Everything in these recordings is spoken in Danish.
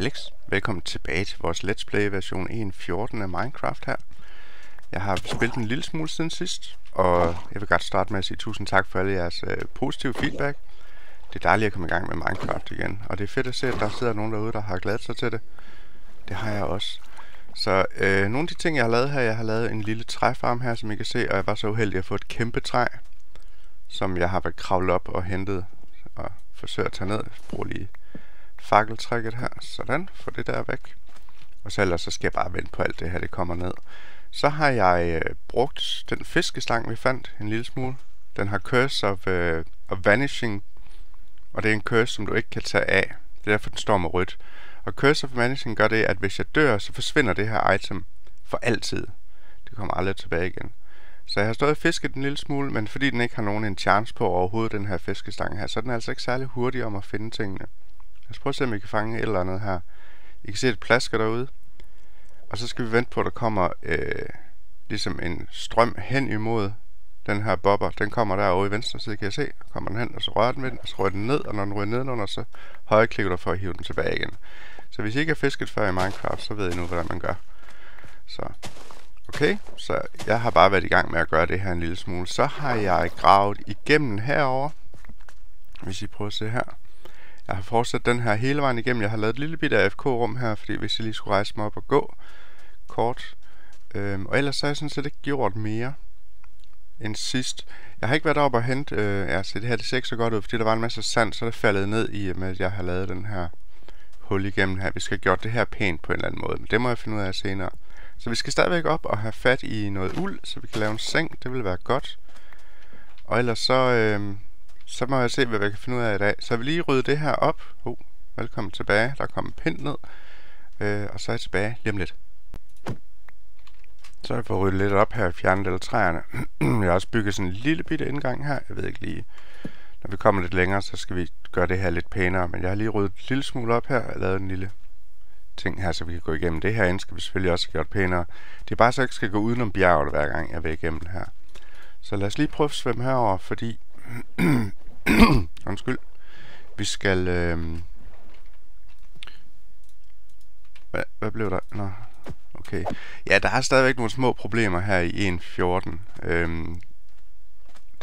Alex. Velkommen tilbage til vores Let's Play version 1.14 af Minecraft her. Jeg har spillet en lille smule siden sidst, og jeg vil godt starte med at sige tusind tak for alle jeres øh, positive feedback. Det er dejligt at komme i gang med Minecraft igen, og det er fedt at se, at der sidder nogen derude, der har glædet sig til det. Det har jeg også. Så øh, nogle af de ting, jeg har lavet her, jeg har lavet en lille træfarm her, som I kan se, og jeg var så uheldig at få et kæmpe træ, som jeg har været kravlet op og hentet og forsøgt at tage ned. Jeg bruger lige fakkeltrækket her. Sådan, få det der væk. Og så ellers så skal jeg bare vente på alt det her, det kommer ned. Så har jeg øh, brugt den fiskestang, vi fandt en lille smule. Den har Curse of, øh, of Vanishing, og det er en curse, som du ikke kan tage af. Det er derfor, den står med rødt. Og Curse of Vanishing gør det, at hvis jeg dør, så forsvinder det her item for altid. Det kommer aldrig tilbage igen. Så jeg har stået og fisket en lille smule, men fordi den ikke har nogen en chance på overhovedet, den her fiskestang her, så er den altså ikke særlig hurtig om at finde tingene. Lad os prøve at se, om vi kan fange et eller andet her. I kan se et plasker derude. Og så skal vi vente på, at der kommer øh, ligesom en strøm hen imod den her bobber. Den kommer derovre i venstre side, kan jeg se. Kommer den hen, og så rører den ved den, og så rører den ned, og når den rører nedenunder, så højreklikker du for at hive den tilbage igen. Så hvis I ikke har fisket før i Minecraft, så ved I nu, hvordan man gør. Så Okay, så jeg har bare været i gang med at gøre det her en lille smule. Så har jeg gravet igennem herover. Hvis I prøver at se her. Jeg har fortsat den her hele vejen igennem. Jeg har lavet et lille bitte AFK-rum her, fordi hvis jeg lige skulle rejse mig op og gå kort. Øhm, og ellers så har jeg sådan set ikke gjort mere end sidst. Jeg har ikke været oppe og hente, øh, altså det her det ser ikke så godt ud, fordi der var en masse sand, så det faldet ned i, øh, med at jeg har lavet den her hul igennem her. Vi skal have gjort det her pænt på en eller anden måde, men det må jeg finde ud af senere. Så vi skal stadigvæk op og have fat i noget uld, så vi kan lave en seng. Det vil være godt. Og ellers så, øh, så må jeg se, hvad jeg kan finde ud af i dag. Så jeg vil lige rydde det her op. Oh, velkommen tilbage. Der kommer en pind ned. Øh, og så er jeg tilbage lige om lidt. Så har jeg fået ryddet lidt op her og fjernet alle træerne. jeg har også bygget sådan en lille bitte indgang her. Jeg ved ikke lige... Når vi kommer lidt længere, så skal vi gøre det her lidt pænere. Men jeg har lige ryddet en lille smule op her og lavet en lille ting her, så vi kan gå igennem det her skal vi selvfølgelig også have gjort pænere. Det er bare så, jeg ikke skal gå udenom bjerget, hver gang jeg vil igennem her. Så lad os lige prøve at svømme herover, fordi... Undskyld. Vi skal... Øh... Hvad, hvad blev der? Nå, okay. Ja, der er stadigvæk nogle små problemer her i 1.14. Øhm,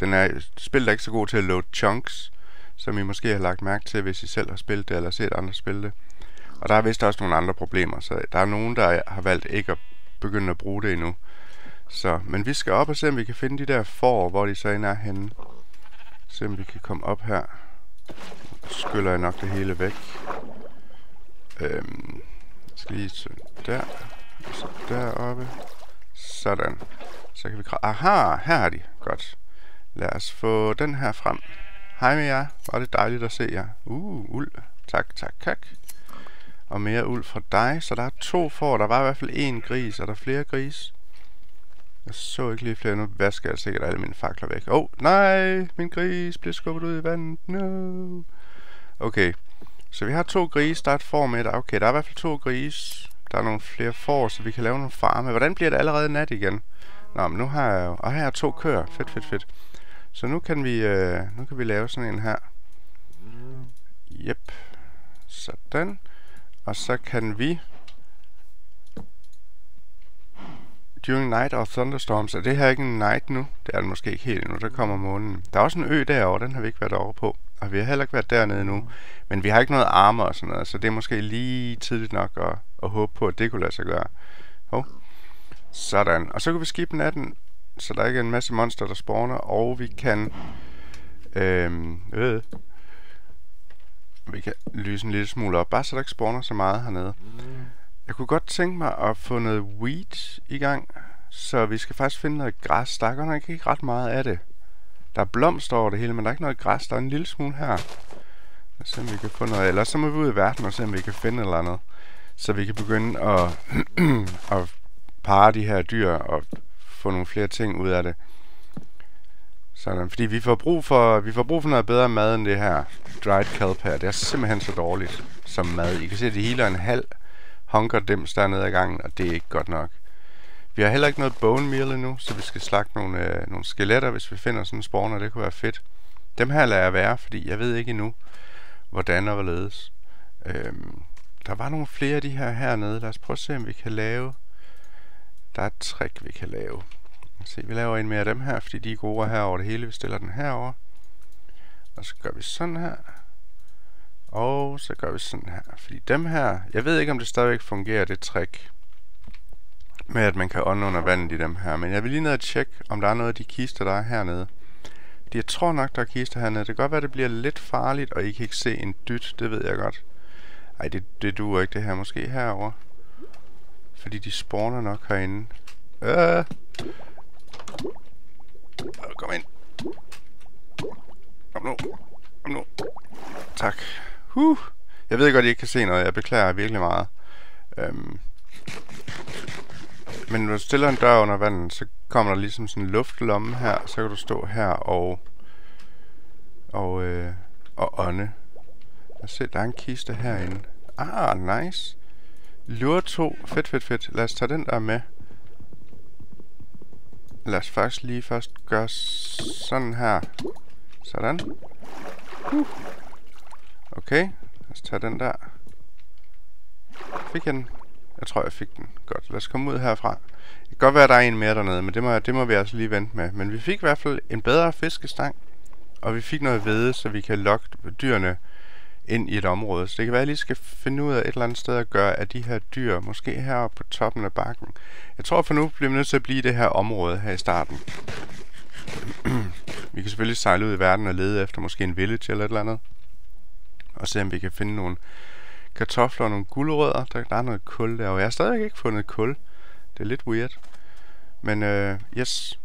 den er, spillet er ikke så god til at load chunks, som I måske har lagt mærke til, hvis I selv har spillet det, eller set andre spille det. Og der er vist også nogle andre problemer, så der er nogen, der har valgt ikke at begynde at bruge det endnu. Så, men vi skal op og se, om vi kan finde de der for, hvor de så er henne. Se, om vi kan komme op her. Skyller jeg nok det hele væk. Øhm, jeg skal lige der. Og så deroppe. Sådan. Så kan vi kræve... Aha, her er de. Godt. Lad os få den her frem. Hej med jer. Var det dejligt at se jer. Uh, uld. Tak, tak, tak og mere uld fra dig. Så der er to får. Der var i hvert fald en gris. Er der flere gris? Jeg så ikke lige flere. Nu skal jeg sikkert alle mine fakler væk. Åh, oh, nej! Min gris bliver skubbet ud i vandet. No! Okay. Så vi har to grise. Der er et får med. dig. Okay, der er i hvert fald to grise. Der er nogle flere får, så vi kan lave nogle farme. Hvordan bliver det allerede nat igen? Nå, men nu har jeg jo... Og her er to køer. Fedt, fedt, fedt. Så nu kan vi, øh, nu kan vi lave sådan en her. Jep. Sådan. Og så kan vi During night of thunderstorms. Er det her ikke en night nu? Det er det måske ikke helt endnu. Der kommer månen. Der er også en ø derovre. Den har vi ikke været over på. Og vi har heller ikke været dernede nu. Men vi har ikke noget armor og sådan noget. Så det er måske lige tidligt nok at, at håbe på, at det kunne lade sig gøre. Hov. Sådan. Og så kan vi skibe natten, så der ikke er en masse monster, der spawner. Og vi kan... Øhm, øh, vi kan lyse en lille smule op, bare så der ikke spawner så meget hernede. Jeg kunne godt tænke mig at få noget wheat i gang, så vi skal faktisk finde noget græs. Der er godt nok ikke ret meget af det. Der er blomster over det hele, men der er ikke noget græs. Der er en lille smule her. Lad os se, om vi kan få noget. Eller så må vi ud i verden og se, om vi kan finde eller andet. Så vi kan begynde at, at parre de her dyr og få nogle flere ting ud af det. Sådan, fordi vi får brug for, vi får brug for noget bedre mad end det her dried kelp her. Det er simpelthen så dårligt som mad. I kan se, at det hele er en halv hunger dims dernede ad gangen, og det er ikke godt nok. Vi har heller ikke noget bone meal endnu, så vi skal slagte nogle, øh, nogle skeletter, hvis vi finder sådan en spawner. Det kunne være fedt. Dem her lader jeg være, fordi jeg ved ikke endnu, hvordan og hvorledes. Øhm, der var nogle flere af de her hernede. Lad os prøve at se, om vi kan lave... Der er et trick, vi kan lave. Se, vi laver en mere af dem her, fordi de er gode her over det hele. Vi stiller den herover. Og så gør vi sådan her. Og så gør vi sådan her. Fordi dem her, jeg ved ikke om det stadigvæk fungerer, det trick. Med at man kan ånde under vandet i dem her. Men jeg vil lige ned og tjekke, om der er noget af de kister, der er hernede. Fordi jeg tror nok, der er kister hernede. Det kan godt være, det bliver lidt farligt, og I kan ikke se en dyt. Det ved jeg godt. Ej, det, det duer ikke det her. Måske herover. Fordi de spawner nok herinde. Øh. Kom ind. Kom nu. Kom nu. Tak. Huh. Jeg ved godt, I ikke kan se noget. Jeg beklager virkelig meget. Øhm. Men når du stiller en dør under vandet, så kommer der ligesom sådan en luftlomme her. Så kan du stå her og... Og, øh, og ånde. Lad os se, der er en kiste herinde. Ah, nice. Lure 2. Fedt, fedt, fedt. Lad os tage den der med. Lad os faktisk lige først gøre sådan her. Sådan. Uh. Okay, lad os tage den der. Fik jeg den? Jeg tror, jeg fik den. Godt, lad os komme ud herfra. Det kan godt være, at der er en mere dernede, men det må, det må vi altså lige vente med. Men vi fik i hvert fald en bedre fiskestang, og vi fik noget hvede, så vi kan lokke dyrene ind i et område. Så det kan være, at jeg lige skal finde ud af et eller andet sted at gøre af de her dyr, måske heroppe på toppen af bakken. Jeg tror for nu bliver vi nødt til at blive i det her område her i starten. vi kan selvfølgelig sejle ud i verden og lede efter måske en village eller et eller andet. Og se om vi kan finde nogle kartofler og nogle gulerødder. Der, der er noget kul der, og jeg har stadig ikke fundet kul. Det er lidt weird. Men øh, yes,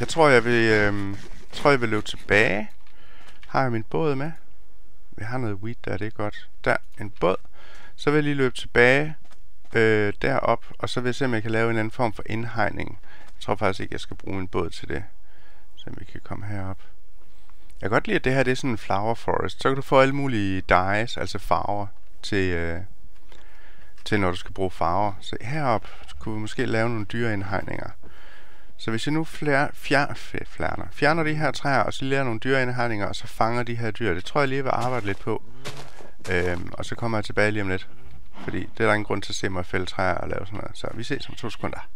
jeg tror jeg vil, øh, tror jeg vil løbe tilbage. Har jeg min båd med? Vi har noget weed der, det er godt. Der, en båd. Så vil jeg lige løbe tilbage øh, derop, og så vil jeg se, om jeg kan lave en anden form for indhegning. Jeg tror faktisk ikke, jeg skal bruge en båd til det. Så vi kan komme herop. Jeg kan godt lide, at det her det er sådan en flower forest. Så kan du få alle mulige dyes, altså farver, til, øh, til når du skal bruge farver. Så herop kunne vi måske lave nogle dyreindhegninger. Så hvis jeg nu fjer, fjer, fjerner, fjerner de her træer, og så laver nogle dyreindhegninger, og så fanger de her dyr, det tror jeg lige vil arbejde lidt på. Øhm, og så kommer jeg tilbage lige om lidt. Fordi det er der ingen grund til at se mig fælde træer og lave sådan noget. Så vi ses om to sekunder.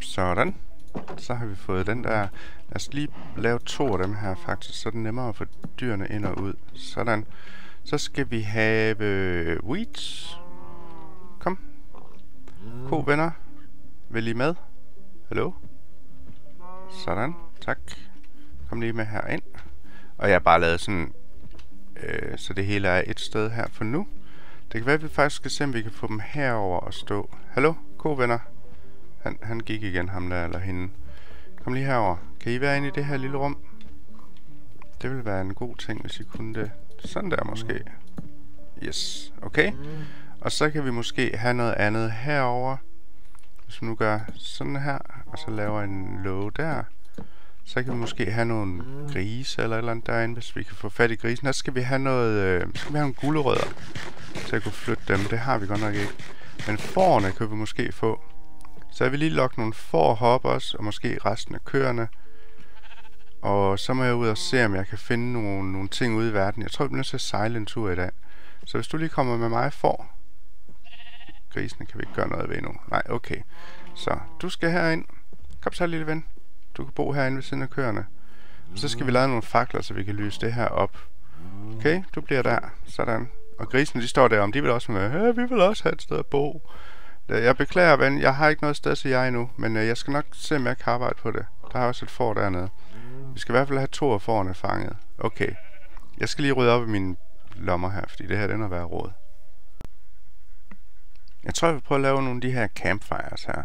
Sådan. Så har vi fået den der. Lad os lige lave to af dem her faktisk, så er det nemmere at få dyrene ind og ud. Sådan. Så skal vi have øh, wheat. Kom. Ko venner. Vil I med? Hallo? Sådan. Tak. Kom lige med herind. Og jeg har bare lavet sådan, øh, så det hele er et sted her for nu. Det kan være, at vi faktisk skal se, om vi kan få dem herover og stå. Hallo, venner. Han, han gik igen, ham der eller hende. Kom lige herover. Kan I være inde i det her lille rum? Det ville være en god ting, hvis I kunne det. Sådan der måske. Yes, okay. Og så kan vi måske have noget andet herover. Hvis vi nu gør sådan her, og så laver en låge der. Så kan vi måske have nogle grise eller et eller andet derinde, hvis vi kan få fat i grisen. Og så skal vi have noget, øh, så skal vi have nogle gulerødder, så jeg kunne flytte dem. Det har vi godt nok ikke. Men forerne kan vi måske få. Så jeg vil lige lokke nogle får hop også, og måske resten af køerne. Og så må jeg ud og se, om jeg kan finde nogle, nogle ting ude i verden. Jeg tror, vi bliver nødt til at sejle en tur i dag. Så hvis du lige kommer med mig for... Grisene kan vi ikke gøre noget ved nu. Nej, okay. Så du skal herind. Kom så, lille ven. Du kan bo herinde ved siden af køerne. Og så skal vi lave nogle fakler, så vi kan lyse det her op. Okay, du bliver der. Sådan. Og grisene, de står der om. De vil også med. Ja, vi vil også have et sted at bo. Øh, jeg beklager, ven. Jeg har ikke noget sted til jer endnu. Men øh, jeg skal nok se, om jeg kan arbejde på det. Der er også et får dernede. Vi skal i hvert fald have to af forerne fanget. Okay. Jeg skal lige rydde op i mine lommer her, fordi det her den har været råd. Jeg tror, jeg vil prøve at lave nogle af de her campfires her.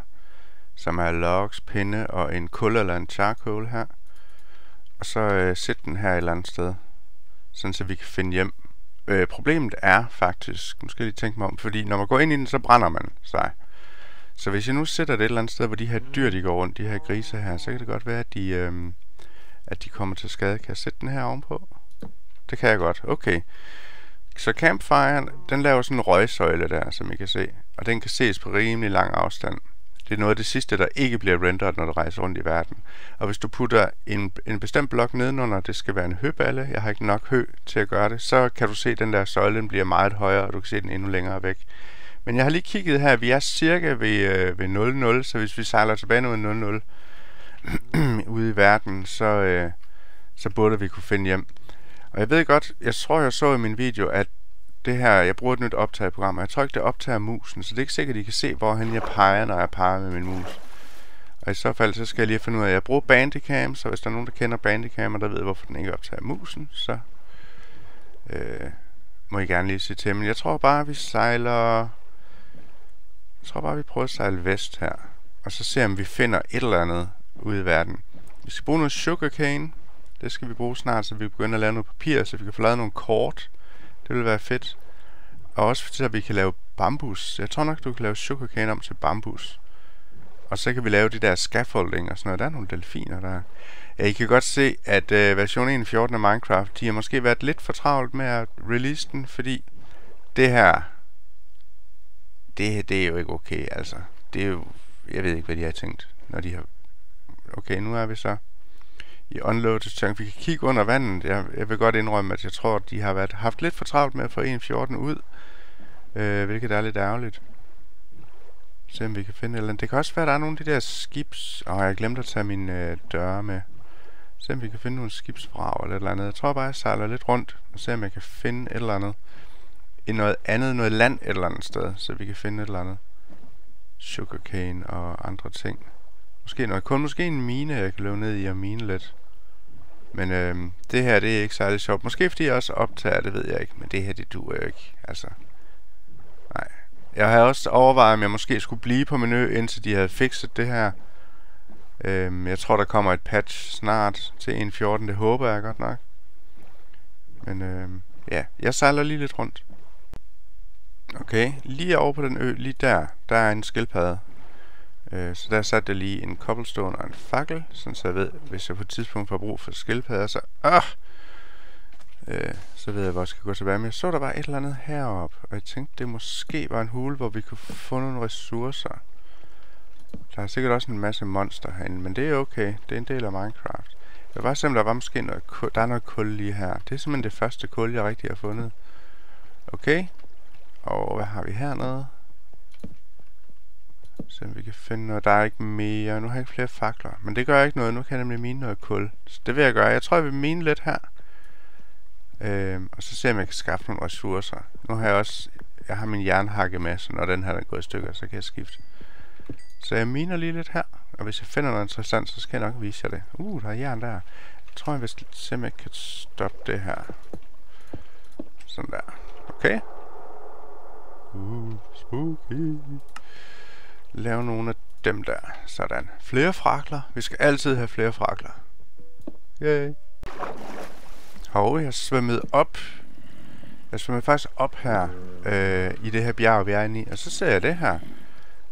Som er logs, pinde og en kul eller en charcoal her. Og så øh, sætte den her et eller andet sted. Sådan så vi kan finde hjem. Øh, problemet er faktisk, nu skal jeg lige tænke mig om, fordi når man går ind i den, så brænder man sig. Så hvis jeg nu sætter det et eller andet sted, hvor de her dyr, de går rundt, de her grise her, så kan det godt være, at de, øh, at de kommer til skade. Kan jeg sætte den her ovenpå? Det kan jeg godt. Okay. Så campfire, den laver sådan en røgsøjle der, som I kan se. Og den kan ses på rimelig lang afstand. Det er noget af det sidste, der ikke bliver renderet, når du rejser rundt i verden. Og hvis du putter en, en bestemt blok nedenunder, det skal være en høballe, jeg har ikke nok hø til at gøre det, så kan du se, at den der søjle den bliver meget højere, og du kan se den endnu længere væk. Men jeg har lige kigget her, vi er cirka ved, øh, ved 00, så hvis vi sejler tilbage nu 0-0 ude i verden, så, øh, så burde vi kunne finde hjem. Og jeg ved godt, jeg tror jeg så i min video, at det her, jeg bruger et nyt optageprogram, og jeg tror ikke, det optager musen, så det er ikke sikkert, at I kan se, hvorhen jeg peger, når jeg peger med min mus. Og i så fald, så skal jeg lige finde ud af, at jeg bruger Bandicam, så hvis der er nogen, der kender Bandicam, og der ved, hvorfor den ikke optager musen, så øh, må I gerne lige se til. Men jeg tror bare, at vi sejler... Jeg tror bare, at vi prøver at sejle vest her. Og så ser om vi finder et eller andet ude i verden. Vi skal bruge noget sugarcane. Det skal vi bruge snart, så vi begynder at lave noget papir, så vi kan få lavet nogle kort. Det ville være fedt. Og også fordi vi kan lave bambus. Jeg tror nok, du kan lave sugarcane om til bambus. Og så kan vi lave de der scaffolding og sådan noget. Der er nogle delfiner der. Ja, I kan godt se, at øh, version 1.14 af Minecraft, de har måske været lidt for travlt med at release den, fordi det her, det, det er jo ikke okay, altså. Det er jo, jeg ved ikke, hvad de har tænkt, når de har... Okay, nu er vi så i unloaded chunk. Vi kan kigge under vandet. Jeg, jeg vil godt indrømme, at jeg tror, at de har været, haft lidt for travlt med at få 1.14 ud, øh, hvilket er lidt ærgerligt. Se om vi kan finde eller andet. Det kan også være, at der er nogle af de der skibs... Åh, oh, jeg glemte at tage mine øh, døre med. Se om vi kan finde nogle skibsbrag eller et eller andet. Jeg tror bare, jeg sejler lidt rundt og se om jeg kan finde et eller andet. I noget andet, noget land et eller andet sted, så vi kan finde et eller andet. Sugarcane og andre ting. Måske nok kun måske en mine, jeg kan løbe ned i og mine lidt. Men øhm, det her, det er ikke særlig sjovt. Måske fordi jeg også optager, det ved jeg ikke. Men det her, det duer ikke. Altså, nej. Jeg har også overvejet, om jeg måske skulle blive på menu, indtil de havde fikset det her. Øhm, jeg tror, der kommer et patch snart til 1.14. Det håber jeg godt nok. Men øhm, ja, jeg sejler lige lidt rundt. Okay, lige over på den ø, lige der, der er en skildpadde. Øh, så der satte jeg lige en cobblestone og en fakkel, sådan så jeg ved, hvis jeg på et tidspunkt får brug for skildpadder, så, ah, øh, så ved jeg, hvor jeg skal gå tilbage. Men jeg så, der var et eller andet heroppe, og jeg tænkte, det måske var en hule, hvor vi kunne få nogle ressourcer. Der er sikkert også en masse monster herinde, men det er okay. Det er en del af Minecraft. Jeg var simpelthen, der var måske noget kul. Der er noget kul lige her. Det er simpelthen det første kul, jeg rigtig har fundet. Okay. Og hvad har vi hernede? Se om vi kan finde noget. Der er ikke mere. Nu har jeg ikke flere fakler. Men det gør ikke noget. Nu kan jeg nemlig mine noget kul. Så det vil jeg gøre. Jeg tror, jeg vil mine lidt her. Øhm, og så se om jeg kan skaffe nogle ressourcer. Nu har jeg også... Jeg har min jernhakke med, så når den her er gået i stykker, så kan jeg skifte. Så jeg miner lige lidt her. Og hvis jeg finder noget interessant, så skal jeg nok vise jer det. Uh, der er jern der. Jeg tror, jeg vil se, om jeg kan stoppe det her. Sådan der. Okay. Uh, spooky lave nogle af dem der. Sådan. Flere frakler. Vi skal altid have flere frakler. Yay. Og jeg svømmede op. Jeg svømmede faktisk op her øh, i det her bjerg, vi er inde i. Og så ser jeg det her.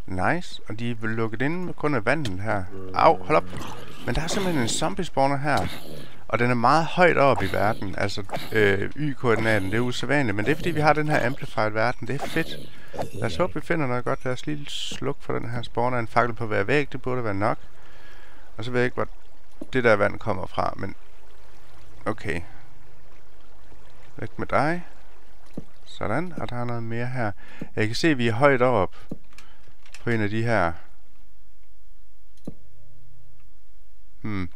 Nice. Og de er lukket ind med kun af vandet her. Au, hold op. Men der er simpelthen en zombie spawner her. Og den er meget højt op i verden. Altså øh, Y-koordinaten, det er usædvanligt. Men det er fordi, vi har den her amplified verden. Det er fedt. Lad os håbe, vi finder noget godt. Lad os lige slukke for den her spawner. En fakkel på hver væg, det burde være nok. Og så ved jeg ikke, hvor det der vand kommer fra, men... Okay. Væk med dig. Sådan, og der er noget mere her. Jeg kan se, at vi er højt op på en af de her. Hmm.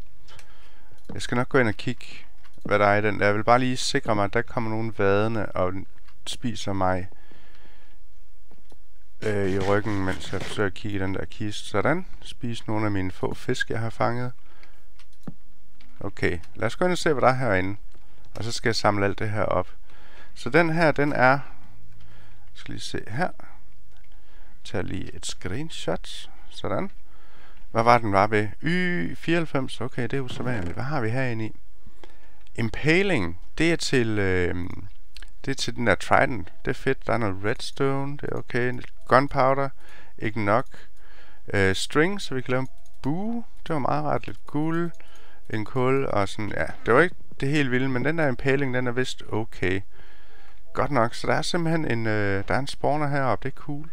Jeg skal nok gå ind og kigge, hvad der er i den der. Jeg vil bare lige sikre mig, at der kommer nogen vadende og spiser mig øh, i ryggen, mens jeg forsøger at kigge i den der kiste. Sådan. Spise nogle af mine få fisk, jeg har fanget. Okay, lad os gå ind og se, hvad der er herinde. Og så skal jeg samle alt det her op. Så den her, den er... Jeg skal lige se her. Tag lige et screenshot. Sådan. Hvad var den var ved? Y94. Okay, det er jo så vanligt. Hvad har vi herinde i? Impaling. Det er til... Øh, det er til den der Trident. Det er fedt. Der er noget redstone. Det er okay. Gunpowder. Ikke nok. Øh, string, så vi kan lave en bue. Det var meget rart. Lidt guld. En kul og sådan. Ja, det var ikke det helt vilde, men den der impaling, den er vist okay. Godt nok. Så der er simpelthen en, øh, der er en spawner heroppe. Det er cool.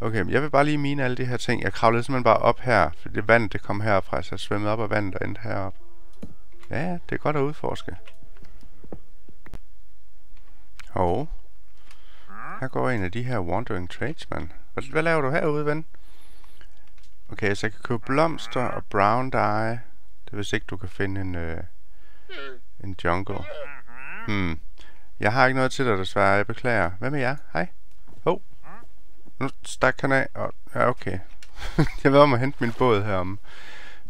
Okay, men jeg vil bare lige mine alle de her ting. Jeg kravlede simpelthen bare op her, for det vand, det kom herfra, så jeg svømmede op af vandet og endte herop. Ja, det er godt at udforske. Og her går en af de her wandering tradesmen. Hvad, hvad laver du herude, ven? Okay, så jeg kan købe blomster og brown dye. Det hvis ikke du kan finde en, øh, en jungle. Hmm. Jeg har ikke noget til dig desværre, jeg beklager. Hvad med jer? Hej. Nu stak han af. og ja, okay. jeg ved om at hente min båd herom.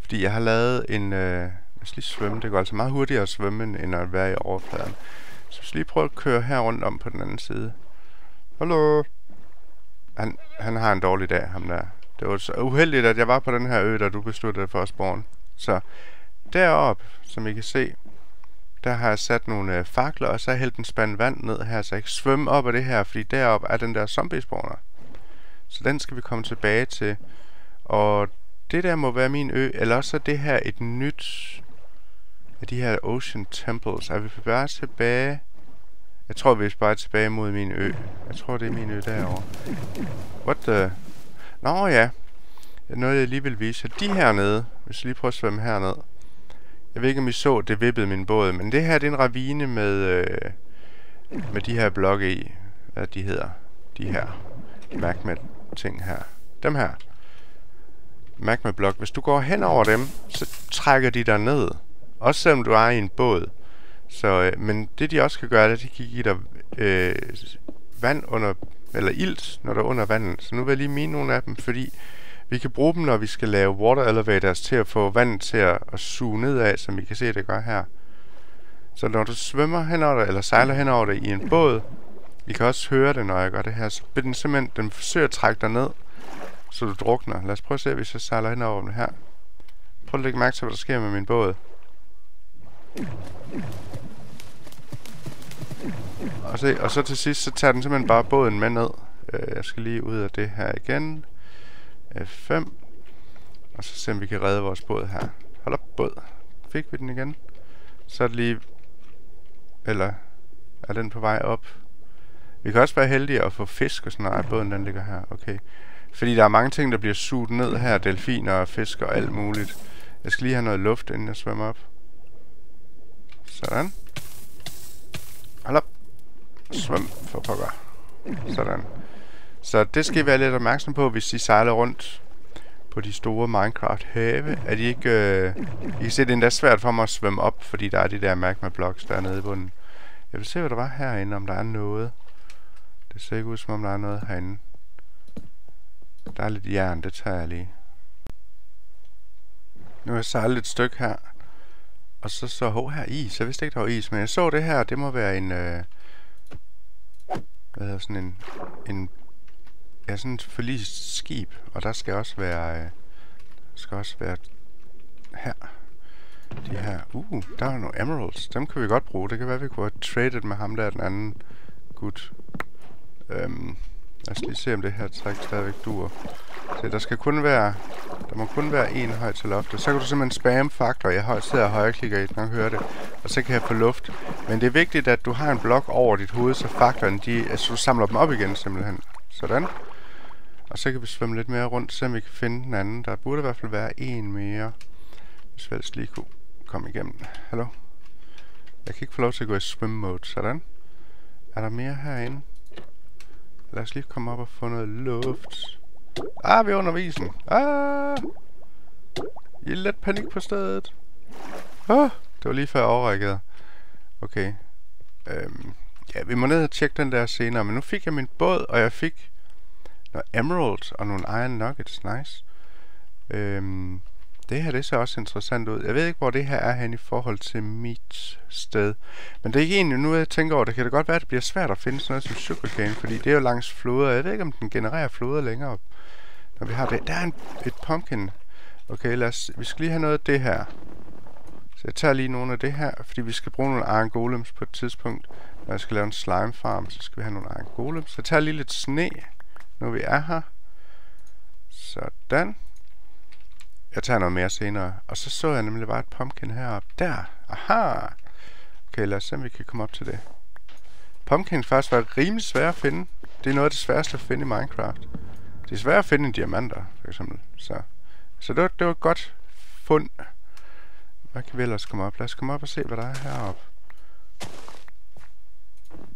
Fordi jeg har lavet en... Øh, jeg skal lige svømme. Det går altså meget hurtigere at svømme, end at være i overfladen. Så jeg skal lige prøve at køre her rundt om på den anden side. Hallo? Han, han har en dårlig dag, ham der. Det var så uheldigt, at jeg var på den her ø, da du besluttede for os spawn. Så derop, som I kan se, der har jeg sat nogle øh, fakler, og så har jeg hældt en spand vand ned her, så jeg kan svømme op af det her, fordi derop er den der zombiespawner. Så den skal vi komme tilbage til. Og det der må være min ø, eller også er det her et nyt af de her Ocean Temples. Er vi bare tilbage? Jeg tror, vi er bare tilbage mod min ø. Jeg tror, det er min ø derovre. What the... Nå ja. Noget, jeg lige vil vise jer. De hernede. Hvis jeg lige prøver at svømme herned. Jeg ved ikke, om I så, det vippede min båd. Men det her, det er en ravine med... Øh, med de her blokke i. Hvad de hedder. De her Magmet ting her. Dem her. Magma Block. Hvis du går hen over dem, så trækker de dig ned. Også selvom du er i en båd. Så, øh, men det de også kan gøre, det er, at de kan give dig øh, vand under, eller ilt, når der er under vandet. Så nu vil jeg lige mine nogle af dem, fordi vi kan bruge dem, når vi skal lave water elevators til at få vandet til at, at suge nedad, som I kan se, det gør her. Så når du svømmer henover det, eller sejler henover det i en båd, i kan også høre det, når jeg gør det her, så den simpelthen, den forsøger at trække dig ned, så du drukner. Lad os prøve at se, hvis jeg sejler henover den her. Prøv at lægge mærke til, hvad der sker med min båd. Og, se, og så til sidst, så tager den simpelthen bare båden med ned. Øh, jeg skal lige ud af det her igen. F5. Og så se, om vi kan redde vores båd her. Hold op, båd. Fik vi den igen? Så er det lige... Eller er den på vej op? Vi kan også være heldige at få fisk og sådan noget. Ej, båden den ligger her. Okay. Fordi der er mange ting, der bliver suget ned her. Delfiner og fisk og alt muligt. Jeg skal lige have noget luft, inden jeg svømmer op. Sådan. Hold op. Svøm for pokker. Sådan. Så det skal I være lidt opmærksom på, hvis I sejler rundt på de store Minecraft-have. At I ikke... Øh, I kan se, det er endda svært for mig at svømme op, fordi der er de der magma blocks dernede i bunden. Jeg vil se, hvad der var herinde, om der er noget. Det ser ikke ud, som om der er noget herinde. Der er lidt jern, det tager jeg lige. Nu har jeg sejlet et stykke her. Og så så hov her is. Jeg vidste ikke, der var is, men jeg så det her. Det må være en... Øh, hvad hedder sådan en... En... Ja, sådan et forlist skib. Og der skal også være... Øh, skal også være... Her. De her... Uh, der er nogle emeralds. Dem kan vi godt bruge. Det kan være, vi kunne have traded med ham der, den anden gut. Øhm, lad os lige se, om det her træk stadigvæk dur. Så der skal kun være, der må kun være en højt til loftet. Så kan du simpelthen spamme faktor. Jeg højt sidder og højreklikker i, den og hører det. Og så kan jeg få luft. Men det er vigtigt, at du har en blok over dit hoved, så faktoren, de, altså du samler dem op igen simpelthen. Sådan. Og så kan vi svømme lidt mere rundt, så vi kan finde den anden. Der burde i hvert fald være en mere. Hvis vi ellers lige kunne komme igennem. Hallo? Jeg kan ikke få lov til at gå i swim mode. Sådan. Er der mere herinde? Lad os lige komme op og få noget luft. Ah, vi er under isen. Ah! I er lidt panik på stedet. Ah, det var lige før overrækket. Okay. Øhm, ja, vi må ned og tjekke den der senere. Men nu fik jeg min båd, og jeg fik noget emerald og nogle iron nuggets. Nice. Øhm, det her, det ser også interessant ud. Jeg ved ikke, hvor det her er hen i forhold til mit sted. Men det er ikke egentlig, nu jeg tænker over det, kan det godt være, at det bliver svært at finde sådan noget som sugarcane, fordi det er jo langs floder. Jeg ved ikke, om den genererer floder længere når vi har det. Der er en, et pumpkin. Okay, lad os, vi skal lige have noget af det her. Så jeg tager lige nogle af det her, fordi vi skal bruge nogle iron golems på et tidspunkt. Når jeg skal lave en slime farm, så skal vi have nogle iron golems. Så jeg tager lige lidt sne, når vi er her. Sådan. Jeg tager noget mere senere. Og så så jeg nemlig bare et pumpkin heroppe. Der. Aha. Okay, lad os se, om vi kan komme op til det. Pumpkin faktisk var rimelig svært at finde. Det er noget af det sværeste at finde i Minecraft. Det er svært at finde diamanter, for eksempel. Så, så det, var, det var et godt fund. Hvad kan vi ellers komme op? Lad os komme op og se, hvad der er heroppe.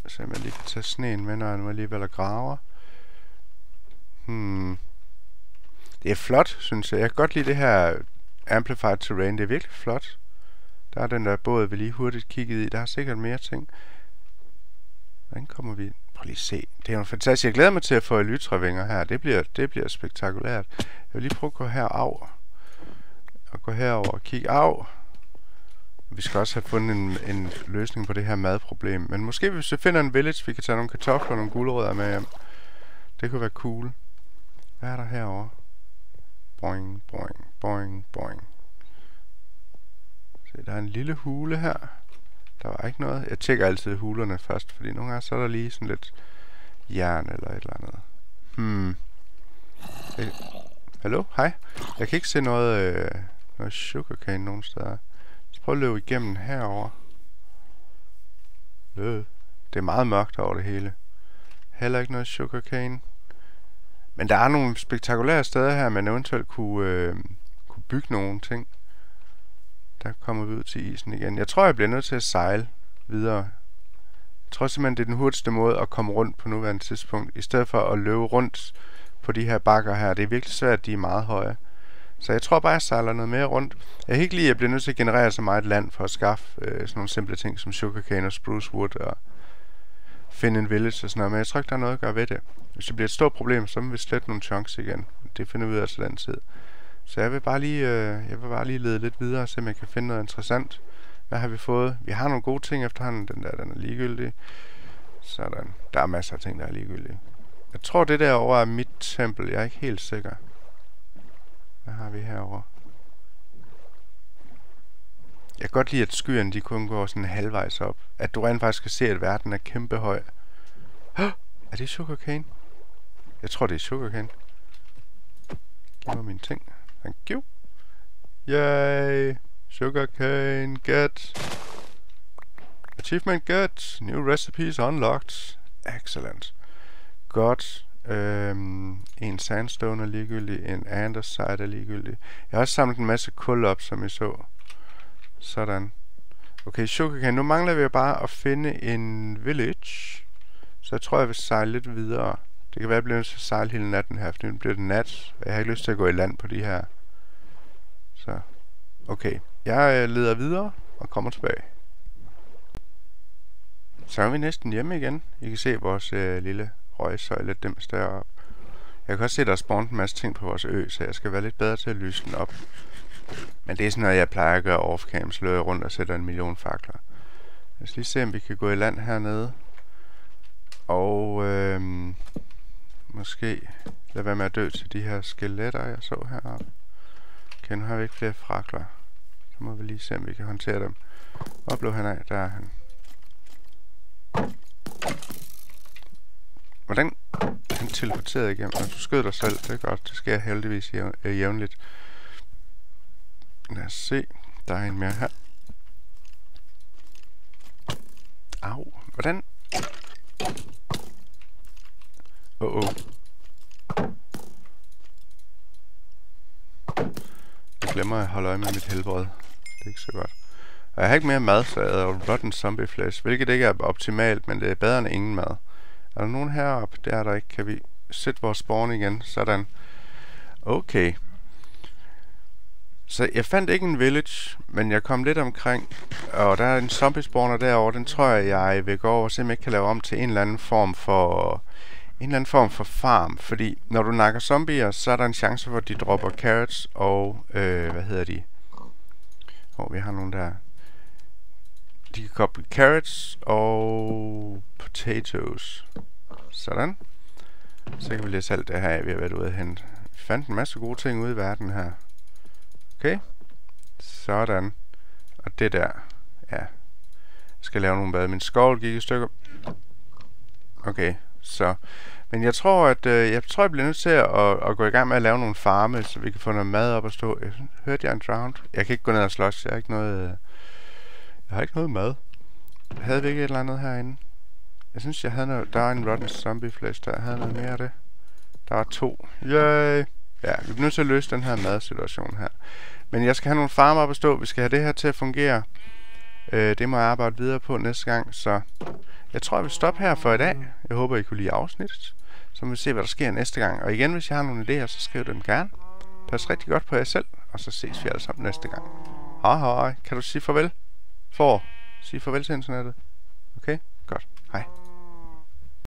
Så jeg lige kan tage sneen med, når jeg nu alligevel graver. Hmm. Det er flot, synes jeg. Jeg kan godt lide det her Amplified Terrain. Det er virkelig flot. Der er den der båd, vi lige hurtigt kiggede i. Der er sikkert mere ting. Hvordan kommer vi... Prøv lige at se. Det er jo fantastisk. Jeg glæder mig til at få elytravinger her. Det bliver, det bliver spektakulært. Jeg vil lige prøve at gå her. Og gå herover og kigge af. Vi skal også have fundet en, en løsning på det her madproblem. Men måske hvis vi finder en village, vi kan tage nogle kartofler og nogle gulerødder med hjem. Det kunne være cool. Hvad er der herovre? Boing, boing, boing, boing. Se, der er en lille hule her. Der var ikke noget. Jeg tjekker altid hulerne først, fordi nogle gange så er der lige sådan lidt jern eller et eller andet. Hmm. Jeg, hallo? Hej? Jeg kan ikke se noget, øh, noget sugarcane nogen steder. Så prøv at løbe igennem herover. Øh. Det er meget mørkt over det hele. Heller ikke noget sugarcane. Men der er nogle spektakulære steder her, man eventuelt kunne, øh, kunne bygge nogle ting. Der kommer vi ud til isen igen. Jeg tror, jeg bliver nødt til at sejle videre. Jeg tror simpelthen, det er den hurtigste måde at komme rundt på nuværende tidspunkt. I stedet for at løbe rundt på de her bakker her. Det er virkelig svært, de er meget høje. Så jeg tror bare, jeg sejler noget mere rundt. Jeg kan ikke lide, at jeg bliver nødt til at generere så meget land for at skaffe øh, sådan nogle simple ting som sugarcane og spruce wood og finde en village og sådan noget. Men jeg tror ikke, der er noget at gøre ved det. Hvis det bliver et stort problem, så må vi slette nogle chunks igen. Det finder vi ud af til den tid. Så jeg vil bare lige, øh, jeg vil bare lige lede lidt videre, så jeg kan finde noget interessant. Hvad har vi fået? Vi har nogle gode ting efterhånden. Den der, den er ligegyldig. Sådan. Der er masser af ting, der er ligegyldige. Jeg tror, det der over er mit tempel. Jeg er ikke helt sikker. Hvad har vi herover? Jeg kan godt lide, at skyerne de kun går sådan halvvejs op. At du rent faktisk kan se, at verden er kæmpe høj. er det sugarcane? Jeg tror, det er sugarcane. Giv mig mine ting. Thank you. Yay! Sugarcane get. Achievement get. New recipes unlocked. Excellent. Godt. Øhm, en sandstone er ligegyldig. En andesite er ligegyldig. Jeg har også samlet en masse kul op, som I så. Sådan. Okay, sugarcane. Nu mangler vi bare at finde en village. Så jeg tror, jeg vil sejle lidt videre. Det kan være, at jeg bliver nødt til at sejle hele natten her, fordi nu bliver det nat. Jeg har ikke lyst til at gå i land på de her. Så, okay. Jeg øh, leder videre og kommer tilbage. Så er vi næsten hjemme igen. I kan se vores øh, lille røgsøjle dims deroppe. Jeg kan også se, at der er spawnet en masse ting på vores ø, så jeg skal være lidt bedre til at lyse den op. Men det er sådan noget, jeg plejer at gøre off-cam, slå rundt og sætter en million fakler. Lad os lige se, om vi kan gå i land hernede. Og øhm, måske lade være med at dø til de her skeletter, jeg så heroppe. Okay, nu har vi ikke flere frakler. Så må vi lige se, om vi kan håndtere dem. Hvor blev han af? Der er han. Hvordan han teleporterede igennem? Altså, du skød dig selv, det er godt. Det sker heldigvis jæv øh, jævnligt. Lad os se. Der er en mere her. Au. Hvordan? Åh, oh, oh. Jeg glemmer at holde øje med mit helbred. Det er ikke så godt. Og jeg har ikke mere mad, så jeg er rotten zombie flesh, hvilket ikke er optimalt, men det er bedre end ingen mad. Er der nogen heroppe? Det er der ikke. Kan vi sætte vores spawn igen? Sådan. Okay. Så jeg fandt ikke en village, men jeg kom lidt omkring, og der er en zombie spawner derovre. Den tror jeg, jeg vil gå over og se, om jeg kan lave om til en eller anden form for en eller anden form for farm, fordi når du nakker zombier, så er der en chance for, at de dropper carrots og, øh, hvad hedder de? Åh, oh, vi har nogle der. De kan koble carrots og potatoes. Sådan. Så kan vi læse alt det her, af, vi har været ude at hente. Vi fandt en masse gode ting ude i verden her. Okay. Sådan. Og det der. Ja. Jeg skal lave nogle bad. Min skål gik i stykker. Okay. Så, men jeg tror, at øh, jeg tror, jeg bliver nødt til at, at, at, gå i gang med at lave nogle farme, så vi kan få noget mad op at stå. Jeg hørte jeg en drowned? Jeg kan ikke gå ned og slås. Jeg har ikke noget, øh, jeg har ikke noget mad. Havde vi ikke et eller andet herinde? Jeg synes, jeg havde noget... Der er en rotten zombie flesh der. Jeg havde noget mere af det. Der er to. Yay! Ja, vi bliver nødt til at løse den her madsituation her. Men jeg skal have nogle farmer op at stå. Vi skal have det her til at fungere. Øh, det må jeg arbejde videre på næste gang, så jeg tror, jeg vil stoppe her for i dag. Jeg håber, I kunne lide afsnittet. Så må vi se, hvad der sker næste gang. Og igen, hvis jeg har nogle idéer, så skriv dem gerne. Pas rigtig godt på jer selv, og så ses vi alle sammen næste gang. Hej hej. Kan du sige farvel? For. Sige farvel til internettet. Okay?